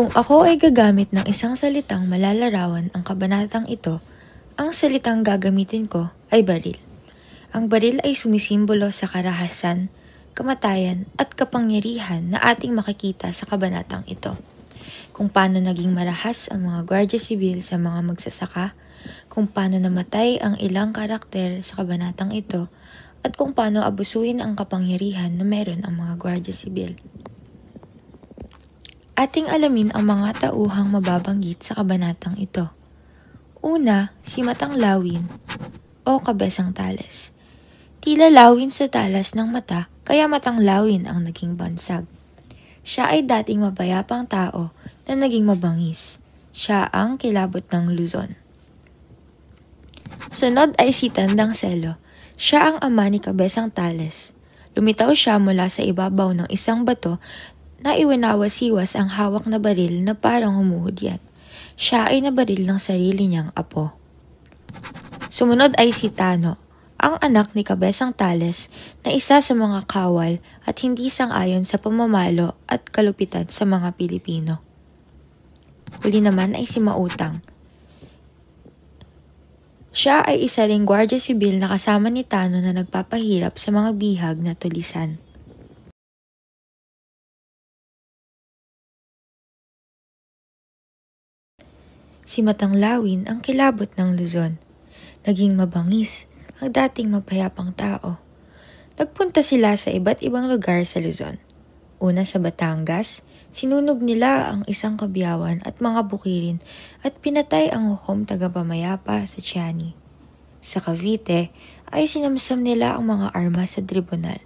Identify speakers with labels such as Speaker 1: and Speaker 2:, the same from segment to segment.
Speaker 1: Kung ako ay gagamit ng isang salitang malalarawan ang kabanatang ito, ang salitang gagamitin ko ay baril. Ang baril ay sumisimbolo sa karahasan, kamatayan at kapangyarihan na ating makikita sa kabanatang ito. Kung paano naging marahas ang mga gwardya sibil sa mga magsasaka, kung paano namatay ang ilang karakter sa kabanatang ito, at kung paano abusuin ang kapangyarihan na meron ang mga gwardya sibil. Ating alamin ang mga tauhang mababanggit sa kabanatang ito. Una, si Matang Lawin o Kabesang Tales. Tila lawin sa talas ng mata kaya Matang Lawin ang naging bansag. Siya ay dating mapayapang tao na naging mabangis. Siya ang kilabot ng Luzon. Sunod ay si Tandang Selo. Siya ang ama ni Kabesang Tales. Lumitaw siya mula sa ibabaw ng isang bato na iwinawas-iwas ang hawak na baril na parang humuhudyat. Siya ay nabaril ng sarili niyang apo. Sumunod ay si Tano, ang anak ni Kabesang Tales na isa sa mga kawal at hindi sang-ayon sa pamamalo at kalupitan sa mga Pilipino. Huli naman ay si Mautang. Siya ay isa ring gwardya sibil na kasama ni Tano na nagpapahirap sa mga bihag na tulisan. Si Matang Lawin ang kilabot ng Luzon. Naging mabangis ang dating mapayapang tao. Nagpunta sila sa iba't ibang lugar sa Luzon. Una sa Batangas, sinunog nila ang isang kabiyawan at mga bukirin at pinatay ang hukom tagapamayapa sa Tiani. Sa Cavite ay sinamsam nila ang mga armas sa tribunal.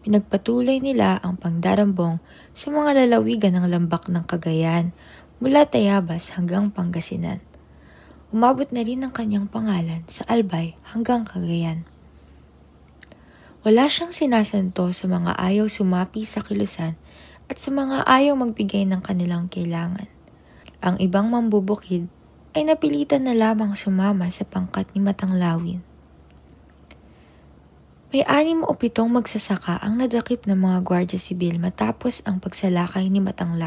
Speaker 1: Pinagpatuloy nila ang pangdarambong sa mga lalawigan ng lambak ng Cagayan mula Tayabas hanggang Pangasinan. Umabot na rin ang kanyang pangalan sa Albay hanggang Cagayan. Wala siyang sinasanto sa mga ayaw sumapi sa kilusan at sa mga ayaw magbigay ng kanilang kailangan. Ang ibang mambubukid ay napilitan na lamang sumama sa pangkat ni Matang Lawin. May anim o pitong magsasaka ang nadakip ng mga gwardya sibil matapos ang pagsalakay ni Matang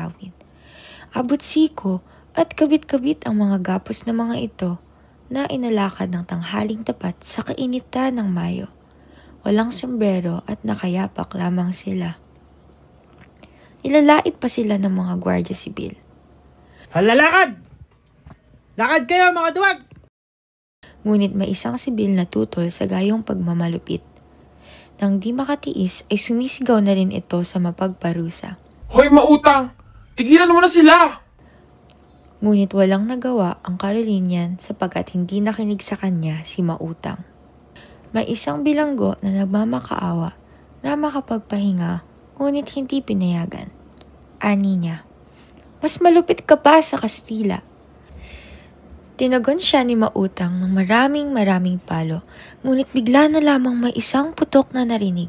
Speaker 1: Lawin. Abot siko at kabit-kabit ang mga gapos na mga ito na inalakad ng tanghaling tapat sa kainitan ng Mayo. Walang sombrero at nakayapak lamang sila. Nilalait pa sila ng mga gwardya sibil.
Speaker 2: Halalakad! Lakad kayo mga duwag!
Speaker 1: Ngunit may isang sibil na tutol sa gayong pagmamalupit. Nang di makatiis ay sumisigaw na rin ito sa mapagparusa.
Speaker 3: Hoy mautang! Tigilan mo na sila!
Speaker 1: Ngunit walang nagawa ang Carolinian sapagkat hindi nakinig sa kanya si Mautang. May isang bilanggo na nagmamakaawa na makapagpahinga ngunit hindi pinayagan. Ani niya, mas malupit ka pa sa Kastila. Tinagon siya ni Mautang ng maraming maraming palo, ngunit bigla na lamang may isang putok na narinig.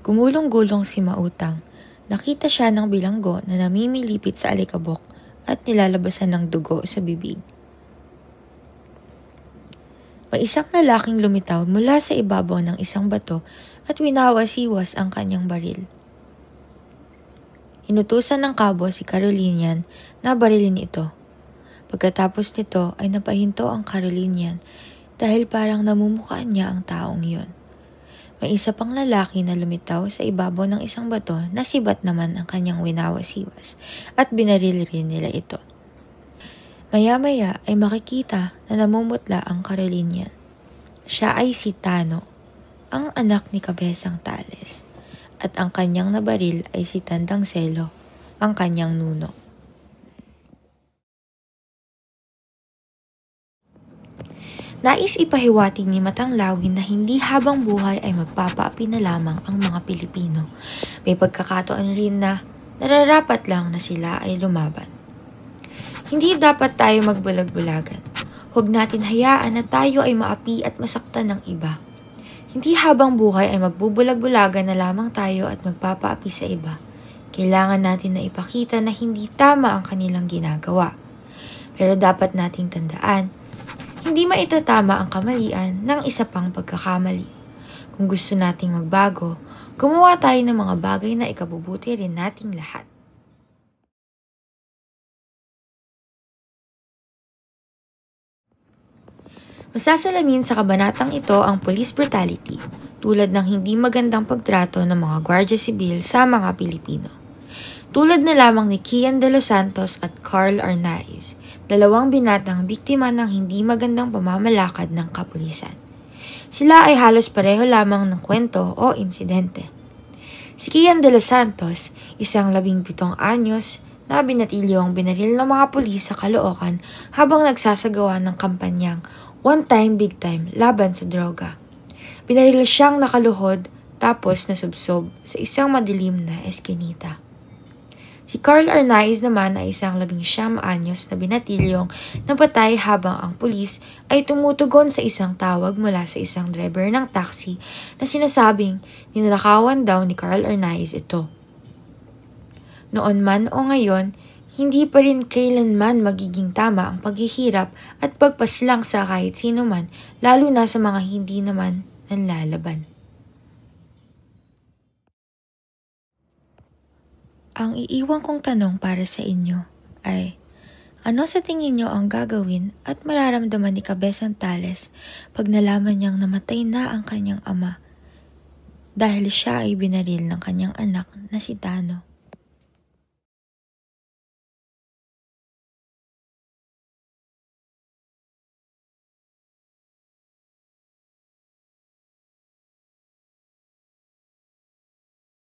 Speaker 1: Gumulong-gulong si Mautang Nakita siya ng bilanggo na namimilipit sa alikabok at nilalabasan ng dugo sa bibig. May isang lalaking lumitaw mula sa ibabaw ng isang bato at winawasiwas ang kanyang baril. Inutusan ng kabo si Carolinian na barilin ito. Pagkatapos nito ay napahinto ang Carolinian dahil parang namumukaan niya ang taong iyon. May isa pang lalaki na lumitaw sa ibabaw ng isang bato na sibat naman ang kanyang winawasiwas at binaril rin nila ito. Maya-maya ay makikita na namumutla ang Carolinian. Siya ay si Tano, ang anak ni Kabesang Tales, at ang kanyang nabaril ay si Tandang Selo, ang kanyang nuno. Nais ipahiwatig ni Matang Lawin na hindi habang buhay ay magpapaapi na lamang ang mga Pilipino. May pagkakataon rin na nararapat lang na sila ay lumaban. Hindi dapat tayo magbulag-bulagan. Huwag natin hayaan na tayo ay maapi at masaktan ng iba. Hindi habang buhay ay magbubulag-bulagan na lamang tayo at magpapaapi sa iba. Kailangan natin na ipakita na hindi tama ang kanilang ginagawa. Pero dapat nating tandaan hindi maitatama ang kamalian ng isa pang pagkakamali. Kung gusto nating magbago, gumawa tayo ng mga bagay na ikabubuti rin nating lahat. Masasalamin sa kabanatang ito ang police brutality, tulad ng hindi magandang pagtrato ng mga gwardiya sibil sa mga Pilipino. Tulad na lamang ni Kian de los Santos at Carl Arnaiz, dalawang binatang biktima ng hindi magandang pamamalakad ng kapulisan. Sila ay halos pareho lamang ng kwento o insidente. Si Kian de los Santos, isang labing pitong anyos na binatilyo binaril ng mga pulis sa Caloocan habang nagsasagawa ng kampanyang One Time Big Time laban sa droga. Binaril siyang nakaluhod tapos nasubsob sa isang madilim na eskinita. Si Carl Arnaiz naman ay isang labing siyam anyos na binatilyong napatay habang ang pulis ay tumutugon sa isang tawag mula sa isang driver ng taxi na sinasabing ninakawan daw ni Carl Arnaiz ito. Noon man o ngayon, hindi pa rin kailanman magiging tama ang paghihirap at pagpaslang sa kahit sino man, lalo na sa mga hindi naman nanlalaban. Ang iiwan kong tanong para sa inyo ay, ano sa tingin nyo ang gagawin at mararamdaman ni Kabesan Tales pag nalaman niyang namatay na ang kanyang ama dahil siya ay binaril ng kanyang anak na si Dano?